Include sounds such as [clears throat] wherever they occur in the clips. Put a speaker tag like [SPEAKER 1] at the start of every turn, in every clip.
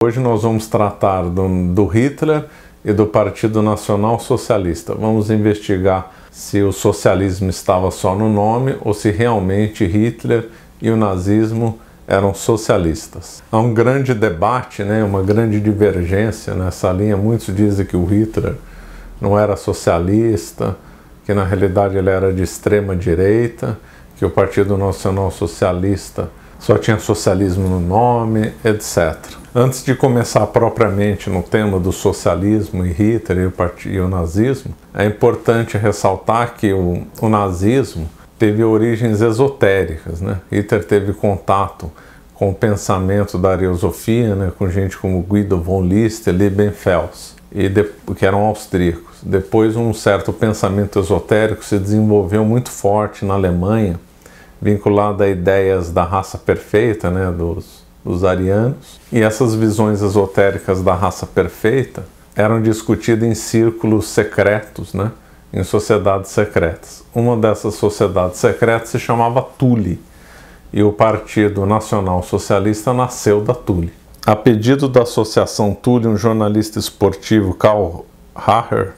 [SPEAKER 1] Hoje nós vamos tratar do, do, Hitler e do Partido Nacional Socialista. Vamos investigar se o socialismo estava só no nome ou se realmente Hitler e o nazismo eram socialistas. Há um grande debate, né, uma grande divergência nessa linha. Muitos dizem que o Hitler não era socialista, que na realidade ele era de extrema direita, que o Partido Nacional Socialista só tinha socialismo no nome, etc. Antes de começar propriamente no tema do socialismo e Hitler e o, nazismo, é importante ressaltar que o, o nazismo teve origens esotéricas. Né? Hitler teve contato com o pensamento da ariosofia, né? com gente como Guido von List e Liebenfels, e de, que eram austríacos. Depois, um certo pensamento esotérico se desenvolveu muito forte na Alemanha, vinculado a ideias da raça perfeita, né, dos, dos arianos. E essas visões esotéricas da raça perfeita eram discutidas em círculos secretos, né, em sociedades secretas. Uma dessas sociedades secretas se chamava Tule, e o Partido Nacional Socialista nasceu da Tule. A pedido da Associação Tule, um jornalista esportivo, Karl Haher,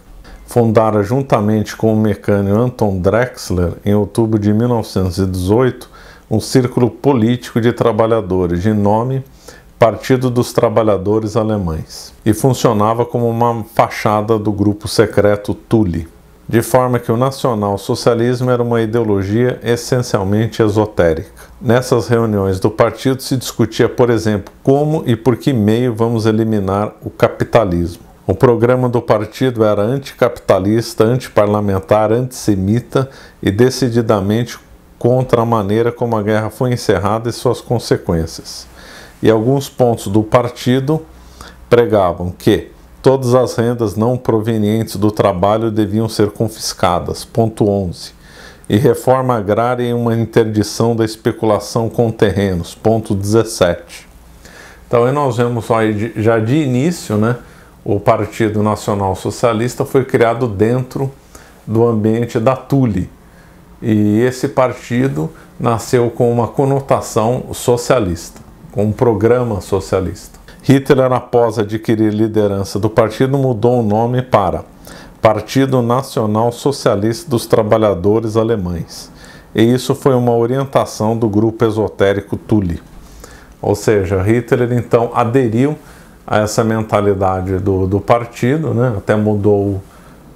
[SPEAKER 1] fundara juntamente com o mecânico Anton Drexler, em outubro de 1918, um círculo político de trabalhadores de nome Partido dos Trabalhadores Alemães e funcionava como uma fachada do grupo secreto Tule, de forma que o nacional-socialismo era uma ideologia essencialmente esotérica. Nessas reuniões do partido se discutia, por exemplo, como e por que meio vamos eliminar o capitalismo. O programa do partido era anticapitalista, antiparlamentar, antissemita e decididamente contra a maneira como a guerra foi encerrada e suas consequências. E alguns pontos do partido pregavam que todas as rendas não provenientes do trabalho deviam ser confiscadas. Ponto 11. E reforma agrária e uma interdição da especulação com terrenos. Ponto 17. Então, aí nós vemos aí já de início, né? O Partido Nacional Socialista foi criado dentro do ambiente da Tule. E esse partido nasceu com uma conotação socialista, com um programa socialista. Hitler, após adquirir liderança do partido, mudou o nome para Partido Nacional Socialista dos Trabalhadores Alemães. E isso foi uma orientação do grupo esotérico Tule. Ou seja, Hitler então aderiu a essa mentalidade do, do partido, né? até mudou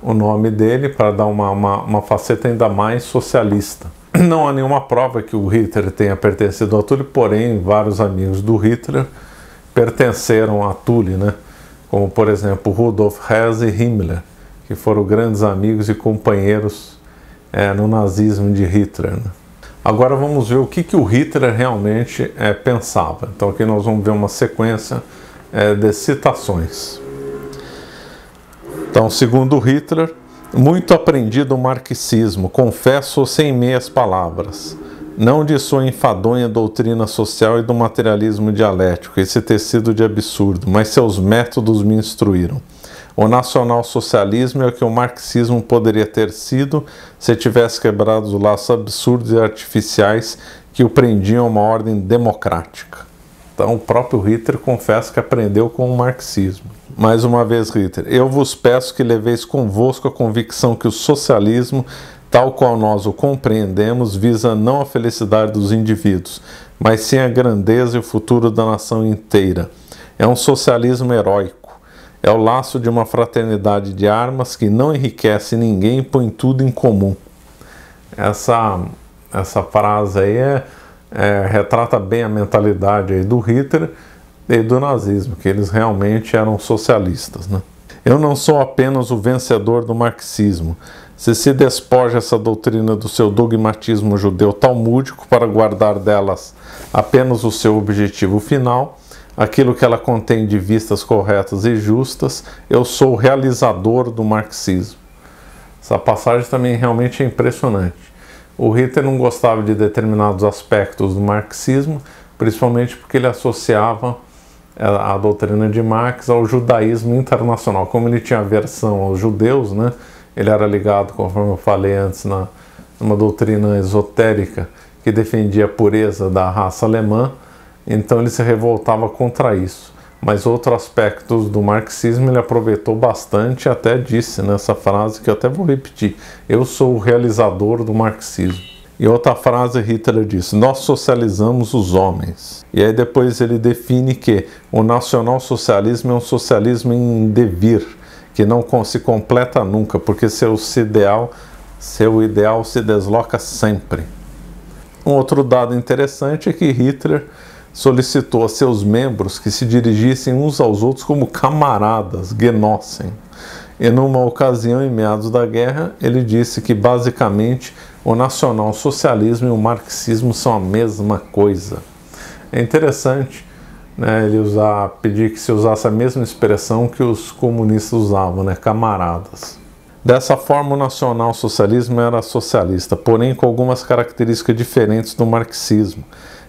[SPEAKER 1] o nome dele para dar uma, uma, uma, faceta ainda mais socialista. [clears throat] Não há nenhuma prova que o Hitler tenha pertencido a Tule, porém, vários amigos do Hitler pertenceram a Tule, né? como por exemplo Rudolf Hess e Himmler, que foram grandes amigos e companheiros é, no nazismo de Hitler. Né? Agora vamos ver o que, que o Hitler realmente é, pensava. Então aqui nós vamos ver uma sequência é, de citações. Então, segundo Hitler, muito aprendi do marxismo, confesso sem meias palavras, não de sua enfadonha doutrina social e do materialismo dialético, esse tecido de absurdo, mas seus métodos me instruíram. O nacional-socialismo é o que o marxismo poderia ter sido se tivesse quebrado os laços absurdos e artificiais que o prendiam a uma ordem democrática. Então, o próprio Hitler confessa que aprendeu com o marxismo. Mais uma vez, Hitler, eu vos peço que leveis convosco a convicção que o socialismo, tal qual nós o compreendemos, visa não a felicidade dos indivíduos, mas sim a grandeza e o futuro da nação inteira. É um socialismo heróico. É o laço de uma fraternidade de armas que não enriquece ninguém e põe tudo em comum. Essa, essa frase aí é é, retrata bem a mentalidade do Hitler e do nazismo, que eles realmente eram socialistas. Né? Eu não sou apenas o vencedor do marxismo. Se se despoja essa doutrina do seu dogmatismo judeu talmúdico para guardar delas apenas o seu objetivo final, aquilo que ela contém de vistas corretas e justas, eu sou o realizador do marxismo. Essa passagem também realmente é impressionante. O Hitler não gostava de determinados aspectos do marxismo, principalmente porque ele associava a, doutrina de Marx ao judaísmo internacional. Como ele tinha aversão aos judeus, né, ele era ligado, conforme eu falei antes, na uma doutrina esotérica que defendia a pureza da raça alemã, então ele se revoltava contra isso. Mas outros aspectos do marxismo ele aproveitou bastante, até disse nessa frase que eu até vou repetir: eu sou o realizador do marxismo. E outra frase Hitler disse: Nós socializamos os homens. E aí depois ele define que o nacional-socialismo é um socialismo em devir, que não se completa nunca, porque seu ideal, seu ideal se desloca sempre. Um outro dado interessante é que Hitler solicitou a seus membros que se dirigissem uns aos outros como camaradas, Genossen. E numa ocasião, em meados da guerra, ele disse que basicamente o nacional-socialismo e o marxismo são a mesma coisa. É interessante né, ele usar, pedir que se usasse a mesma expressão que os comunistas usavam, né, camaradas. Dessa forma, o nacional-socialismo era socialista, porém com algumas características diferentes do marxismo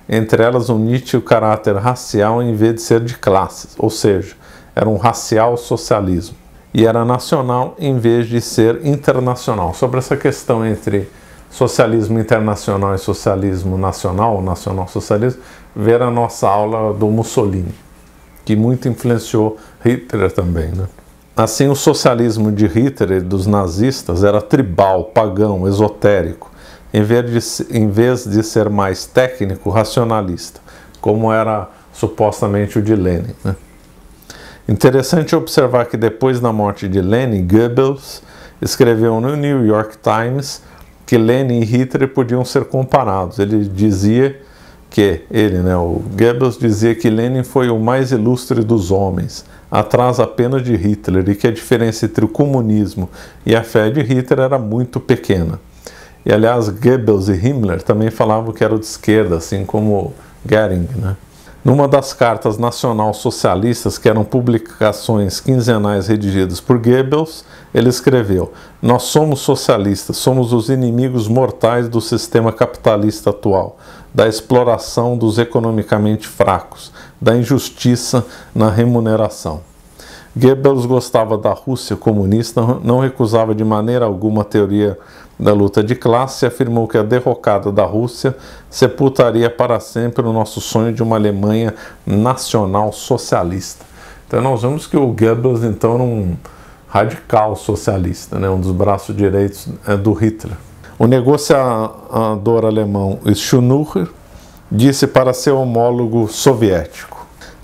[SPEAKER 1] entre elas um nítido caráter racial em vez de ser de classes, ou seja, era um racial socialismo. E era nacional em vez de ser internacional. Sobre essa questão entre socialismo internacional e socialismo nacional, ou nacional-socialismo, ver a nossa aula do Mussolini, que muito influenciou Hitler também. Né? Assim, o socialismo de Hitler e dos nazistas era tribal, pagão, esotérico, em vez de, em vez de ser mais técnico, racionalista, como era supostamente o de Lenin. Né? Interessante observar que depois da morte de Lenin, Goebbels escreveu no New York Times que Lenin e Hitler podiam ser comparados. Ele dizia que ele, né, o Goebbels dizia que Lenin foi o mais ilustre dos homens, atrás apenas de Hitler, e que a diferença entre o comunismo e a fé de Hitler era muito pequena. E aliás, Goebbels e Himmler também falavam que eram de esquerda, assim como Goering. Né? Numa das cartas nacional-socialistas, que eram publicações quinzenais redigidas por Goebbels, ele escreveu: Nós somos socialistas, somos os inimigos mortais do sistema capitalista atual, da exploração dos economicamente fracos, da injustiça na remuneração. Goebbels gostava da Rússia comunista, não recusava de maneira alguma a teoria da luta de classe e afirmou que a derrocada da Rússia sepultaria para sempre o nosso sonho de uma Alemanha nacional socialista. Então nós vemos que o Goebbels então era um radical socialista, né, um dos braços direitos é, do Hitler. O negociador alemão Schunucher disse para seu homólogo soviético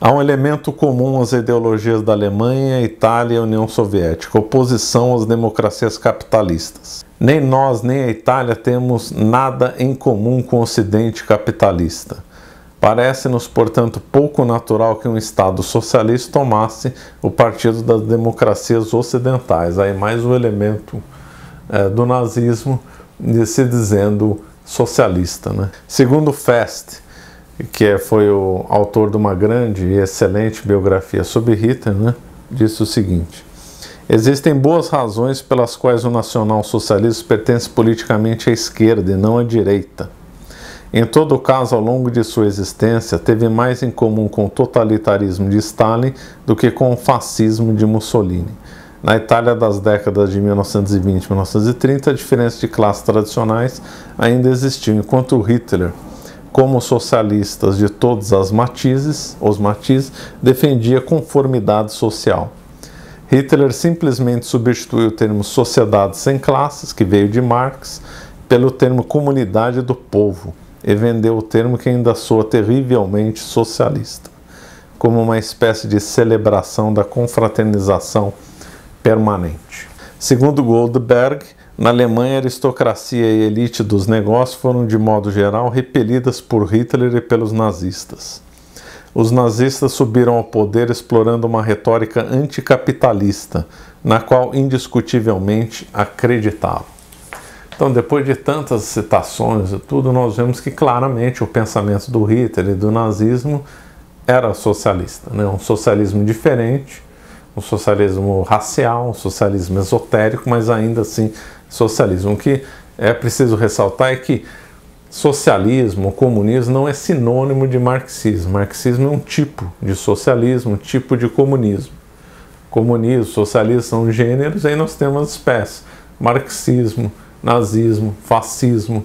[SPEAKER 1] Há um elemento comum às ideologias da Alemanha, Itália e União Soviética: oposição às democracias capitalistas. Nem nós, nem a Itália temos nada em comum com o Ocidente capitalista. Parece-nos, portanto, pouco natural que um Estado socialista tomasse o partido das democracias ocidentais. Aí mais o elemento é, do nazismo se dizendo socialista. Né? Segundo Fest, que foi o autor de uma grande e excelente biografia sobre Hitler, né, disse o seguinte: Existem boas razões pelas quais o nacional-socialismo pertence politicamente à esquerda e não à direita. Em todo caso, ao longo de sua existência, teve mais em comum com o totalitarismo de Stalin do que com o fascismo de Mussolini. Na Itália das décadas de 1920 e 1930, a diferença de classes tradicionais ainda existiu, enquanto Hitler como socialistas de todas as matizes, os matizes, defendia conformidade social. Hitler simplesmente substituiu o termo sociedade sem classes, que veio de Marx, pelo termo comunidade do povo, e vendeu o termo que ainda soa terrivelmente socialista, como uma espécie de celebração da confraternização permanente. Segundo Goldberg, na Alemanha, a aristocracia e a elite dos negócios foram, de modo geral, repelidas por Hitler e pelos nazistas. Os nazistas subiram ao poder explorando uma retórica anticapitalista, na qual indiscutivelmente acreditavam. Então, depois de tantas citações e tudo, nós vemos que claramente o pensamento do Hitler e do nazismo era socialista, né? um socialismo diferente, um socialismo racial, um socialismo esotérico, mas ainda assim socialismo. O que é preciso ressaltar é que socialismo, comunismo não é sinônimo de marxismo. Marxismo é um tipo de socialismo, um tipo de comunismo. Comunismo, socialismo são gêneros, aí nós temos as espécies: marxismo, nazismo, fascismo,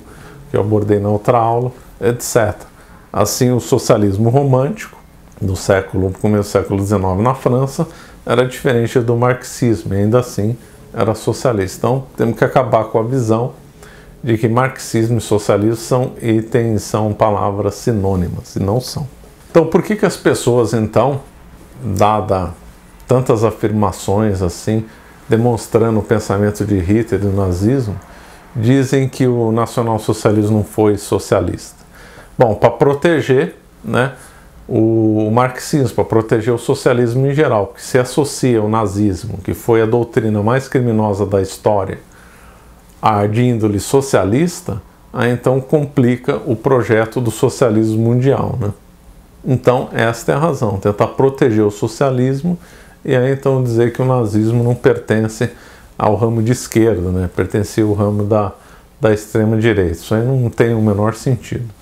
[SPEAKER 1] que eu abordei na outra aula, etc. Assim, o socialismo romântico, do século, começo do século XIX na França, era diferente do marxismo, e ainda assim era socialista. Então temos que acabar com a visão de que marxismo e socialismo são itens, são palavras sinônimas, e não são. Então por que, que as pessoas então, dada tantas afirmações assim, demonstrando o pensamento de Hitler e do nazismo, dizem que o nacionalsocialismo não foi socialista? Bom, para proteger né, o, marxismo, para proteger o socialismo em geral, que se associa ao nazismo, que foi a doutrina mais criminosa da história, a de índole socialista, aí então complica o projeto do socialismo mundial. Né? Então, esta é a razão, tentar proteger o socialismo e aí então dizer que o nazismo não pertence ao ramo de esquerda, né? pertencia ao ramo da, da extrema direita. Isso aí não tem o menor sentido.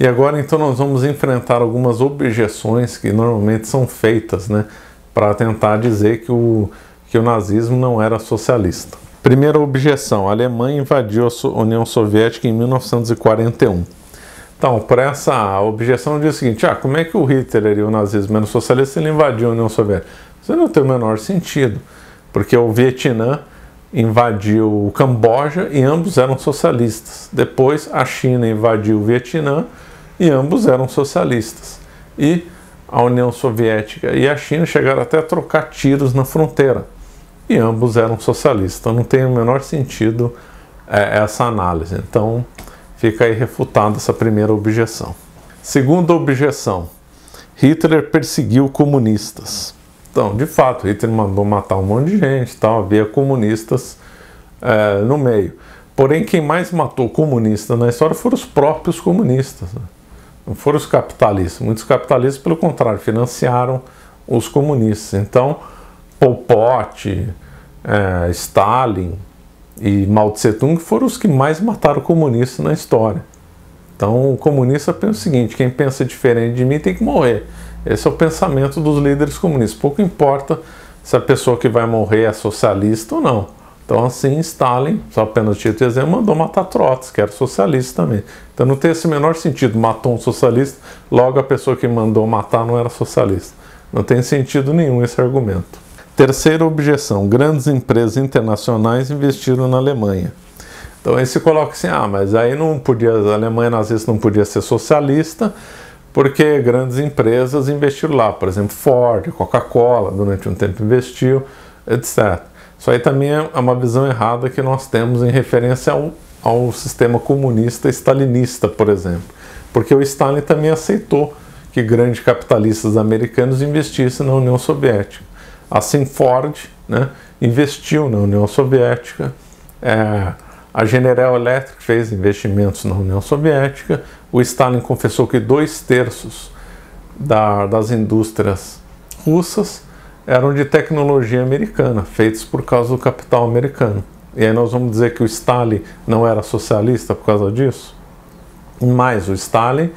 [SPEAKER 1] E agora então nós vamos enfrentar algumas objeções que normalmente são feitas, né, para tentar dizer que o, que o nazismo não era socialista. Primeira objeção: a Alemanha invadiu a União Soviética em 1941. Então, por essa objeção diz o seguinte: ah, como é que o Hitler e o nazismo eram socialistas ele invadiu a União Soviética? Isso não tem o menor sentido, porque o Vietnã invadiu o Camboja e ambos eram socialistas. Depois a China invadiu o Vietnã e ambos eram socialistas. E a União Soviética e a China chegaram até a trocar tiros na fronteira. E ambos eram socialistas. Então não tem o menor sentido é, essa análise. Então fica aí refutada essa primeira objeção. Segunda objeção: Hitler perseguiu comunistas. Então, de fato, Hitler mandou matar um monte de gente, tal, havia comunistas é, no meio. Porém, quem mais matou comunistas na história foram os próprios comunistas. Né? Não foram os capitalistas. Muitos capitalistas, pelo contrário, financiaram os comunistas. Então, Pol Pot, é, Stalin e Mao Tse Tung foram os que mais mataram comunistas na história. Então, o comunista pensa o seguinte: quem pensa diferente de mim tem que morrer. Esse é o pensamento dos líderes comunistas. Pouco importa se a pessoa que vai morrer é socialista ou não. Então, assim, Stalin, só apenas título de exemplo, mandou matar Trotsky, que era socialista também. Então, não tem esse menor sentido. Matou um socialista, logo a pessoa que mandou matar não era socialista. Não tem sentido nenhum esse argumento. Terceira objeção: grandes empresas internacionais investiram na Alemanha. Então, aí se coloca assim: ah, mas aí não podia, a Alemanha nazista não podia ser socialista, porque grandes empresas investiram lá. Por exemplo, Ford, Coca-Cola, durante um tempo investiu, etc. Isso aí também é uma visão errada que nós temos em referência ao, ao sistema comunista stalinista, por exemplo. Porque o Stalin também aceitou que grandes capitalistas americanos investissem na União Soviética. Assim, Ford né, investiu na União Soviética, é, a General Electric fez investimentos na União Soviética, o Stalin confessou que dois terços da, das indústrias russas eram de tecnologia americana, feitos por causa do capital americano. E aí nós vamos dizer que o Stalin não era socialista por causa disso? Mas o Stalin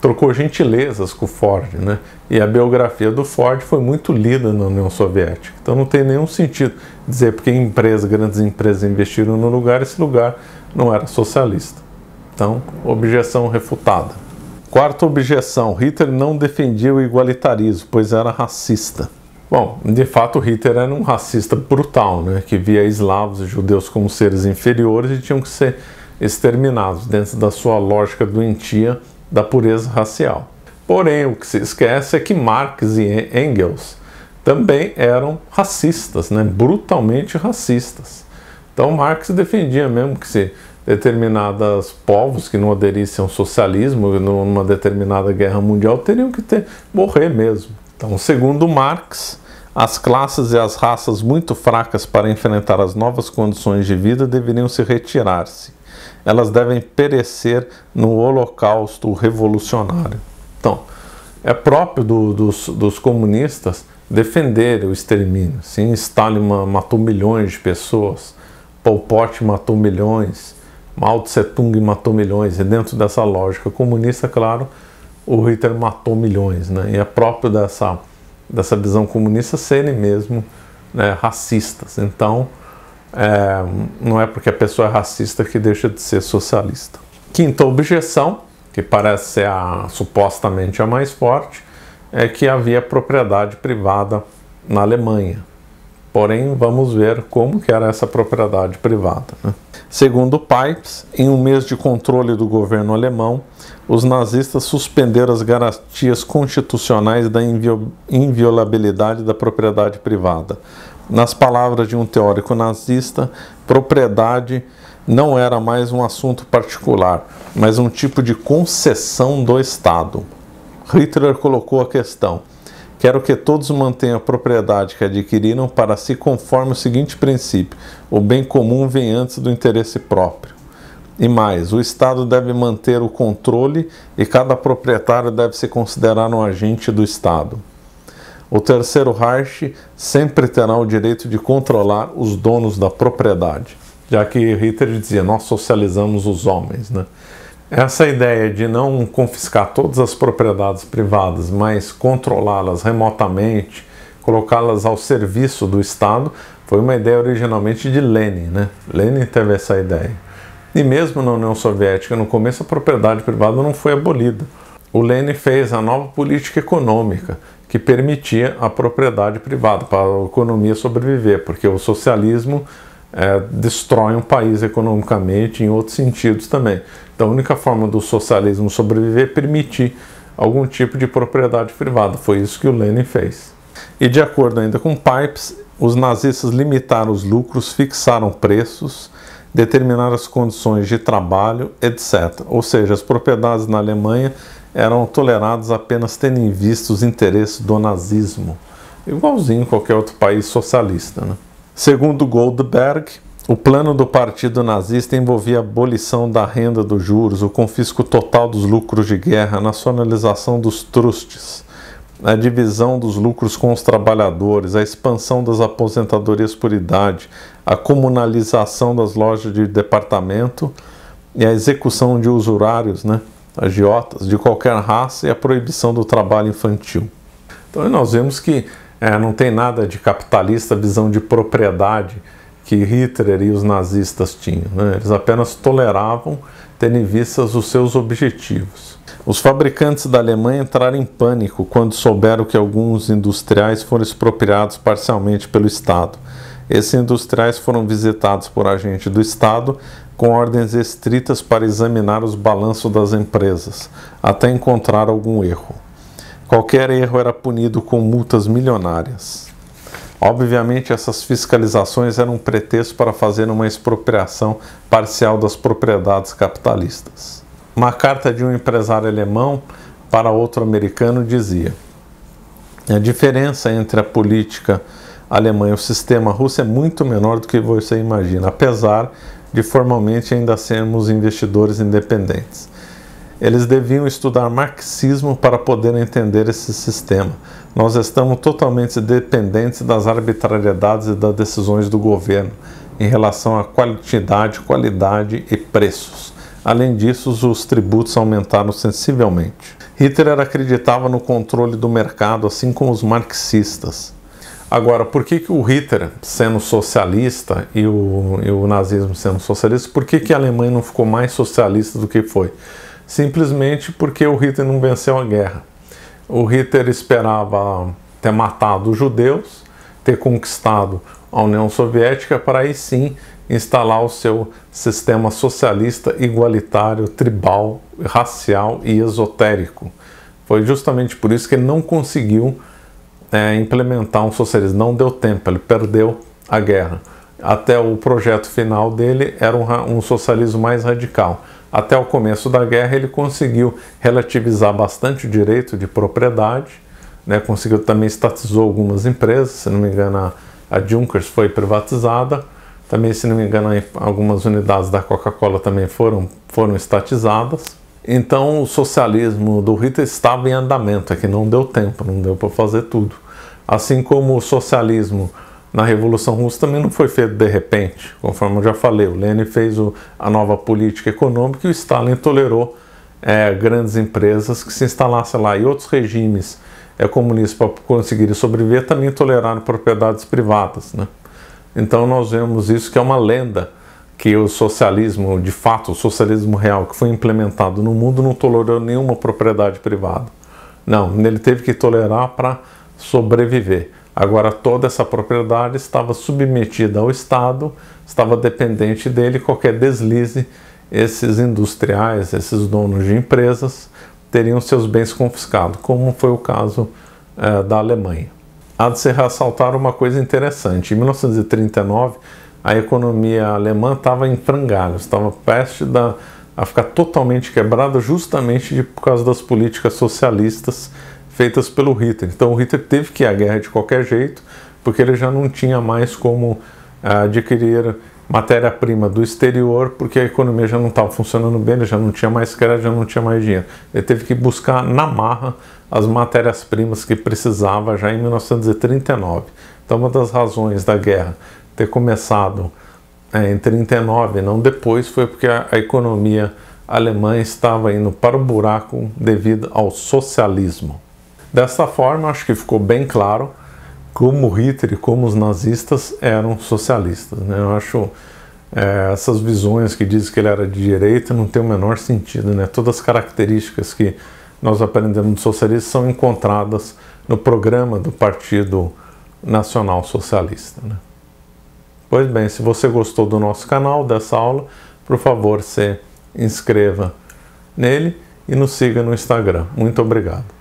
[SPEAKER 1] trocou gentilezas com o Ford, né? E a biografia do Ford foi muito lida na União Soviética. Então não tem nenhum sentido dizer porque empresas, grandes empresas investiram no lugar, esse lugar não era socialista. Então, objeção refutada. Quarta objeção: Hitler não defendia o igualitarismo, pois era racista. Bom, de fato Hitler era um racista brutal, né, que via eslavos e judeus como seres inferiores e tinham que ser exterminados dentro da sua lógica doentia da pureza racial. Porém, o que se esquece é que Marx e Engels também eram racistas, né, brutalmente racistas. Então Marx defendia mesmo que se determinados povos que não aderissem ao socialismo numa determinada guerra mundial teriam que ter morrer mesmo. Então, segundo Marx, as classes e as raças muito fracas para enfrentar as novas condições de vida deveriam se retirar-se. Elas devem perecer no holocausto revolucionário. Então, é próprio do, dos, dos, comunistas defender o extermínio. Sim, Stalin matou milhões de pessoas, Pol Pot matou milhões, Mao Tse Tung matou milhões. E dentro dessa lógica comunista, claro, o Hitler matou milhões, né? E é próprio dessa, dessa visão comunista serem mesmo né, racistas. Então, é, não é porque a pessoa é racista que deixa de ser socialista. Quinta objeção, que parece ser a, supostamente a mais forte, é que havia propriedade privada na Alemanha. Porém, vamos ver como que era essa propriedade privada. Né? Segundo Pipes, em um mês de controle do governo alemão, os nazistas suspenderam as garantias constitucionais da inviolabilidade da propriedade privada. Nas palavras de um teórico nazista, propriedade não era mais um assunto particular, mas um tipo de concessão do Estado. Hitler colocou a questão: quero que todos mantenham a propriedade que adquiriram para si conforme o seguinte princípio: o bem comum vem antes do interesse próprio. E mais, o Estado deve manter o controle e cada proprietário deve se considerar um agente do Estado. O terceiro Reich sempre terá o direito de controlar os donos da propriedade, já que Hitler dizia: nós socializamos os homens. Né? Essa ideia de não confiscar todas as propriedades privadas, mas controlá-las remotamente, colocá-las ao serviço do Estado, foi uma ideia originalmente de Lenin. Né? Lenin teve essa ideia. E mesmo na União Soviética, no começo, a propriedade privada não foi abolida. O Lenin fez a nova política econômica, que permitia a propriedade privada para a economia sobreviver, porque o socialismo é, destrói um país economicamente em outros sentidos também. Então, a única forma do socialismo sobreviver é permitir algum tipo de propriedade privada. Foi isso que o Lenin fez. E de acordo ainda com Pipes, os nazistas limitaram os lucros, fixaram preços, determinaram as condições de trabalho, etc. Ou seja, as propriedades na Alemanha eram tolerados apenas tendo em vista os interesses do nazismo, igualzinho qualquer outro país socialista. Né? Segundo Goldberg, o plano do partido nazista envolvia a abolição da renda dos juros, o confisco total dos lucros de guerra, a nacionalização dos trustes, a divisão dos lucros com os trabalhadores, a expansão das aposentadorias por idade, a comunalização das lojas de departamento e a execução de usurários, né? agiotas de qualquer raça e a proibição do trabalho infantil. Então nós vemos que é, não tem nada de capitalista, visão de propriedade que Hitler e os nazistas tinham. Né? Eles apenas toleravam, tendo em vista os seus objetivos. Os fabricantes da Alemanha entraram em pânico quando souberam que alguns industriais foram expropriados parcialmente pelo Estado. Esses industriais foram visitados por agentes do Estado com ordens estritas para examinar os balanços das empresas, até encontrar algum erro. Qualquer erro era punido com multas milionárias. Obviamente, essas fiscalizações eram um pretexto para fazer uma expropriação parcial das propriedades capitalistas. Uma carta de um empresário alemão para outro americano dizia: a diferença entre a política alemã e o sistema russo é muito menor do que você imagina, apesar de formalmente ainda sermos investidores independentes. Eles deviam estudar marxismo para poder entender esse sistema. Nós estamos totalmente dependentes das arbitrariedades e das decisões do governo em relação à quantidade, qualidade e preços. Além disso, os tributos aumentaram sensivelmente. Hitler acreditava no controle do mercado, assim como os marxistas. Agora, por que, que o Hitler, sendo socialista, e o, e o nazismo sendo socialista, por que, que a Alemanha não ficou mais socialista do que foi? Simplesmente porque o Hitler não venceu a guerra. O Hitler esperava ter matado os judeus, ter conquistado a União Soviética, para aí sim instalar o seu sistema socialista igualitário, tribal, racial e esotérico. Foi justamente por isso que ele não conseguiu é, implementar um socialismo. Não deu tempo, ele perdeu a guerra. Até o projeto final dele era um, um socialismo mais radical. Até o começo da guerra ele conseguiu relativizar bastante o direito de propriedade, né, conseguiu também estatizou algumas empresas, se não me engano a, Junkers foi privatizada, também se não me engano algumas unidades da Coca-Cola também foram, foram estatizadas. Então o socialismo do Hitler estava em andamento, é que não deu tempo, não deu para fazer tudo. Assim como o socialismo na Revolução Russa também não foi feito de repente, conforme eu já falei. O Lenin fez o, a nova política econômica e o Stalin tolerou é, grandes empresas que se instalassem lá. E outros regimes é, comunistas, para conseguirem sobreviver, também toleraram propriedades privadas. Né? Então nós vemos isso que é uma lenda que o socialismo, de fato, o socialismo real que foi implementado no mundo não tolerou nenhuma propriedade privada. Não, ele teve que tolerar para sobreviver. Agora toda essa propriedade estava submetida ao Estado, estava dependente dele, qualquer deslize, esses industriais, esses donos de empresas, teriam seus bens confiscados, como foi o caso eh, da Alemanha. Há de se ressaltar uma coisa interessante: em 1939, a economia alemã estava em frangalhos, estava prestes a ficar totalmente quebrada, justamente de, por causa das políticas socialistas feitas pelo Hitler. Então, o Hitler teve que ir à guerra de qualquer jeito, porque ele já não tinha mais como eh, adquirir matéria-prima do exterior, porque a economia já não estava funcionando bem, ele já não tinha mais crédito, já não tinha mais dinheiro. Ele teve que buscar na marra as matérias-primas que precisava já em 1939. Então, uma das razões da guerra ter começado é, em 39, não depois, foi porque a, a economia alemã estava indo para o buraco devido ao socialismo. Dessa forma, acho que ficou bem claro como Hitler e como os nazistas eram socialistas. Né? Eu acho é, essas visões que dizem que ele era de direita não tem o menor sentido. Né? Todas as características que nós aprendemos do socialismo são encontradas no programa do Partido Nacional Socialista. Né? Pois bem, se você gostou do nosso canal, dessa aula, por favor, se inscreva nele e nos siga no Instagram. Muito obrigado.